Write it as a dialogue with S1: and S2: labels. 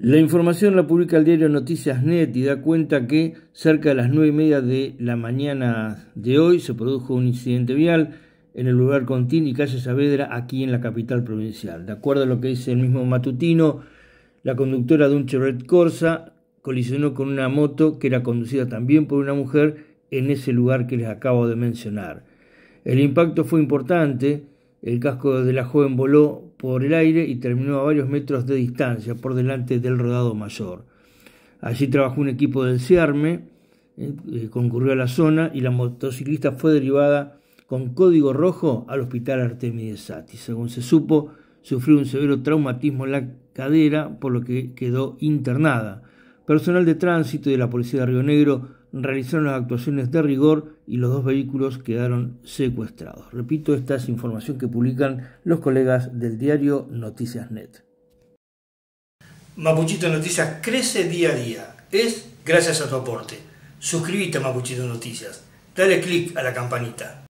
S1: La información la publica el diario Noticias Net y da cuenta que cerca de las nueve y media de la mañana de hoy se produjo un incidente vial en el lugar Contín y calle Saavedra aquí en la capital provincial. De acuerdo a lo que dice el mismo matutino, la conductora de un Chevrolet Corsa colisionó con una moto que era conducida también por una mujer en ese lugar que les acabo de mencionar. El impacto fue importante, el casco de la joven voló por el aire y terminó a varios metros de distancia por delante del rodado mayor. Allí trabajó un equipo del CIARME, eh, eh, concurrió a la zona y la motociclista fue derivada con código rojo al hospital Artemides Sati. Según se supo, sufrió un severo traumatismo en la cadera, por lo que quedó internada. Personal de tránsito y de la Policía de Río Negro realizaron las actuaciones de rigor y los dos vehículos quedaron secuestrados. Repito, esta es información que publican los colegas del diario Noticias Net.
S2: Mapuchito Noticias crece día a día. Es gracias a tu aporte. Suscríbete a Mapuchito Noticias. Dale click a la campanita.